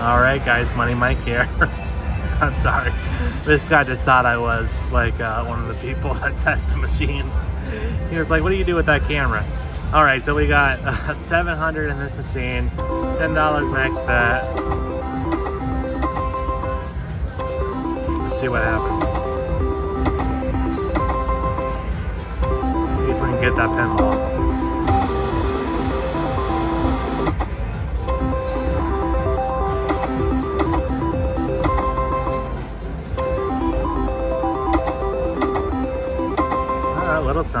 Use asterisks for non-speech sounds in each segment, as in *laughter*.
All right, guys, Money Mike here. *laughs* I'm sorry. This guy just thought I was like uh, one of the people *laughs* that test the machines. He was like, what do you do with that camera? All right, so we got uh, *laughs* 700 in this machine, $10 max bet. Let's see what happens. See if we can get that pinball.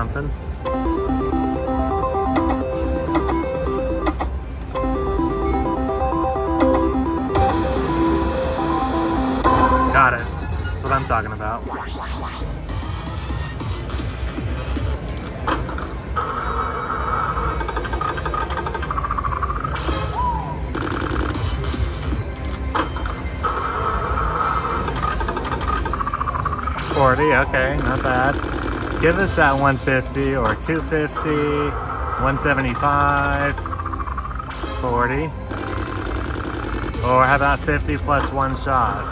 Something. Got it. That's what I'm talking about. Forty, okay, not bad give us that 150 or 250 175 40 or how about 50 plus one shot?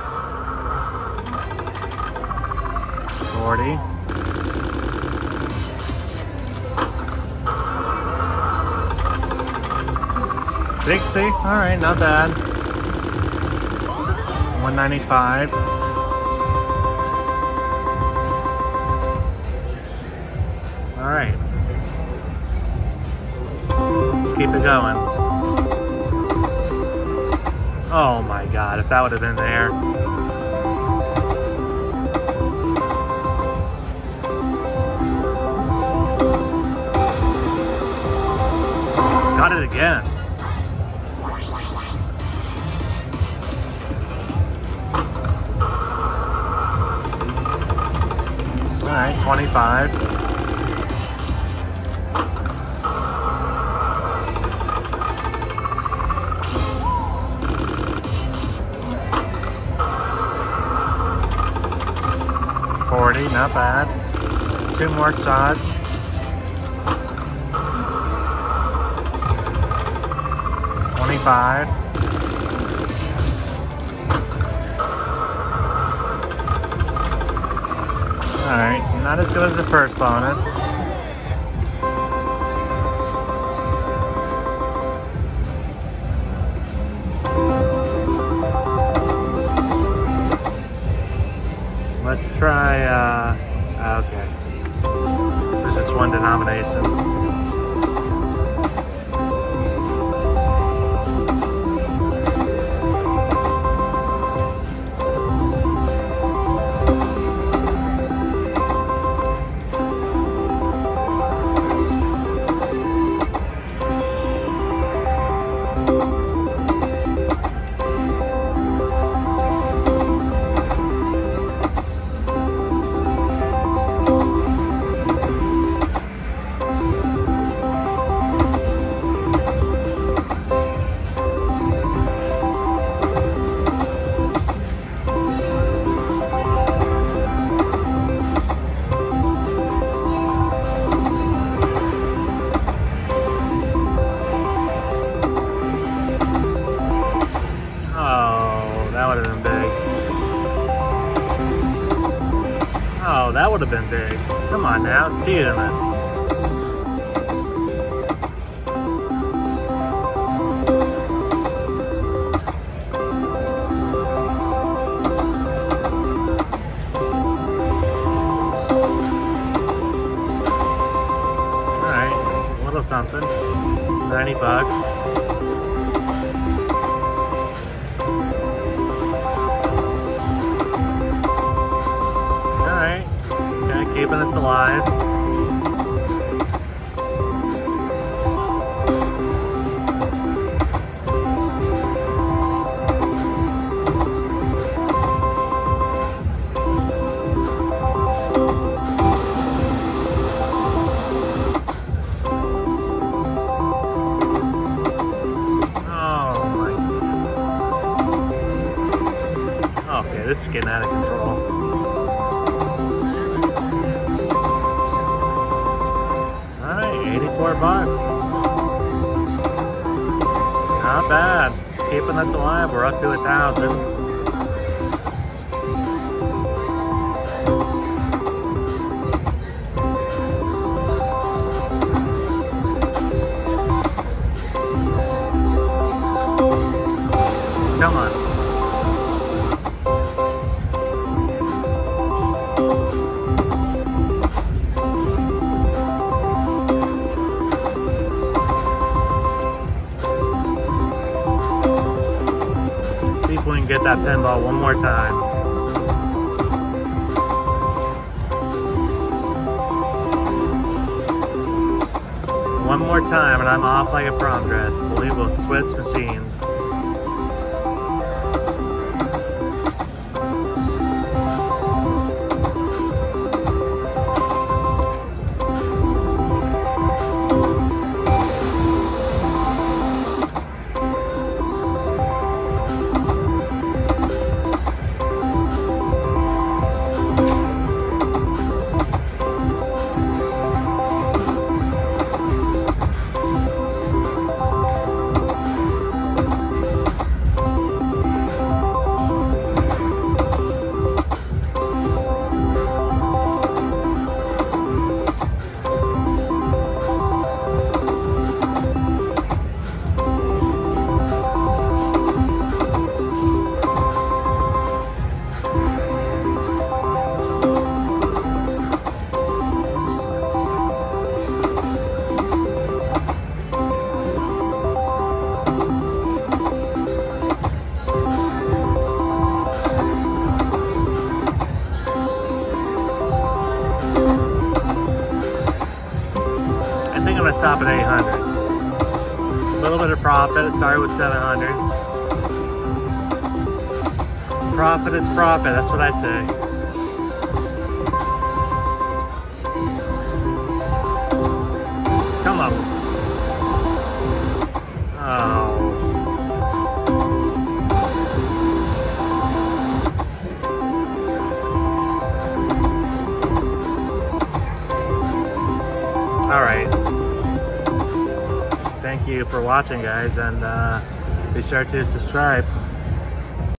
40 60 all right not bad. 195 right. Let's keep it going. Oh my God, if that would have been there. Got it again. All right, 25. Forty, not bad. Two more shots. Twenty-five. Alright, not as good as the first bonus. Let's try, uh, okay. This is just one denomination. Oh, that would have been big. Oh, that would have been big. Come on now, it's cheating us. Something. 90 bucks. Us alive. Oh. Okay, this is getting out of control. 84 bucks. Not bad. keeping us alive. We're up to a thousand. Get that pinball one more time. One more time and I'm off like a prom dress. We will switch machines. Stop at 800. A little bit of profit. It started with 700. Profit is profit. That's what I say. Come on. Oh. You for watching, guys, and uh, be sure to subscribe.